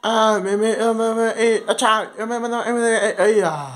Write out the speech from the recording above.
啊，妹妹，呃，妹妹，哎，啊，差，妹妹，妹妹，哎，哎呀。